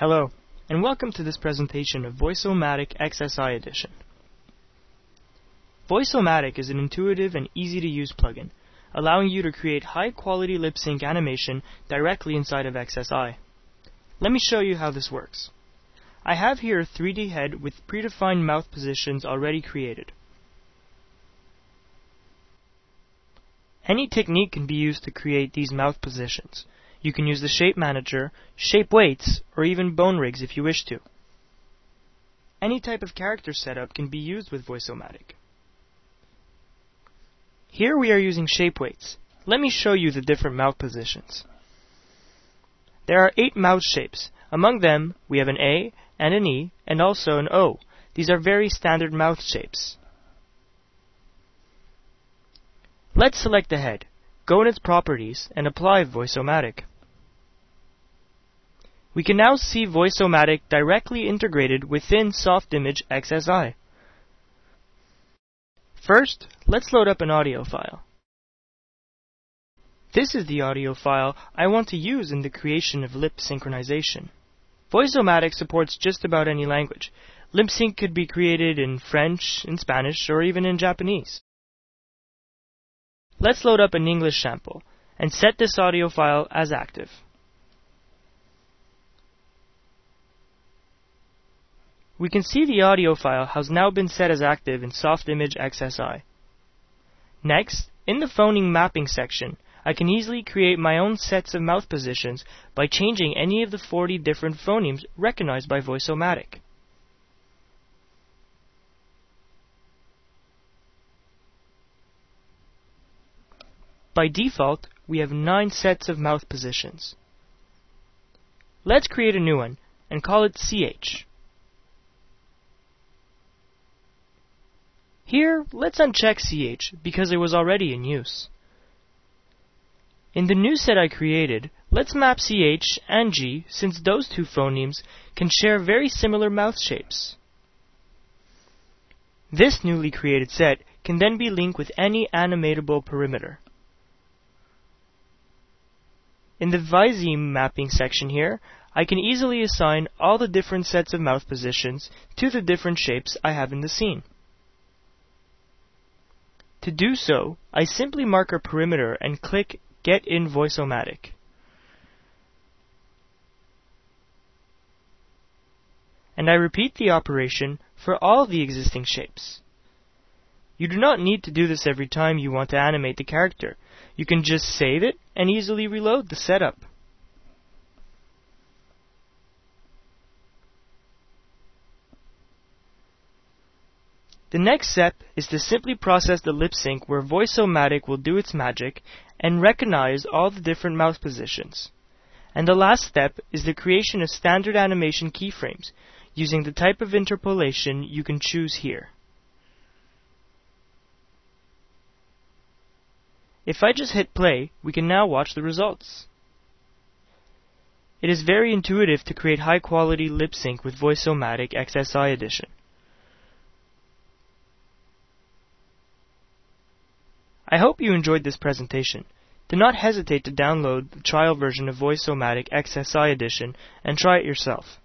Hello, and welcome to this presentation of Voice-O-Matic XSI Edition. Voice-O-Matic is an intuitive and easy-to-use plugin, allowing you to create high-quality lip-sync animation directly inside of XSI. Let me show you how this works. I have here a 3D head with predefined mouth positions already created. Any technique can be used to create these mouth positions. You can use the Shape Manager, Shape Weights, or even Bone Rigs if you wish to. Any type of character setup can be used with Voice-O-Matic. Here we are using Shape Weights. Let me show you the different mouth positions. There are eight mouth shapes. Among them, we have an A and an E and also an O. These are very standard mouth shapes. Let's select the head, go in its properties, and apply Voice-O-Matic. We can now see Voice-O-Matic directly integrated within Softimage XSI. First, let's load up an audio file. This is the audio file I want to use in the creation of lip synchronization. Voice-O-Matic supports just about any language. Lip sync could be created in French, in Spanish, or even in Japanese. Let's load up an English sample and set this audio file as active. We can see the audio file has now been set as active in Softimage XSI. Next, in the phoneme mapping section, I can easily create my own sets of mouth positions by changing any of the 40 different phonemes recognized by Voice-O-Matic. By default, we have 9 sets of mouth positions. Let's create a new one and call it CH. Here, let's uncheck CH because it was already in use. In the new set I created, let's map CH and G since those two phonemes can share very similar mouth shapes. This newly created set can then be linked with any animatable parameter. In the Viseme mapping section here, I can easily assign all the different sets of mouth positions to the different shapes I have in the scene. To do so, I simply mark a parameter and click Get in Voice-O-Matic. And I repeat the operation for all the existing shapes. You do not need to do this every time you want to animate the character. You can just save it and easily reload the setup. The next step is to simply process the lip sync where Voice-O-Matic will do its magic and recognize all the different mouth positions. And the last step is the creation of standard animation keyframes using the type of interpolation you can choose here. If I just hit play, we can now watch the results. It is very intuitive to create high quality lip sync with Voice-O-Matic XSI Edition. I hope you enjoyed this presentation. Do not hesitate to download the trial version of Voice-O-Matic XSI Edition and try it yourself.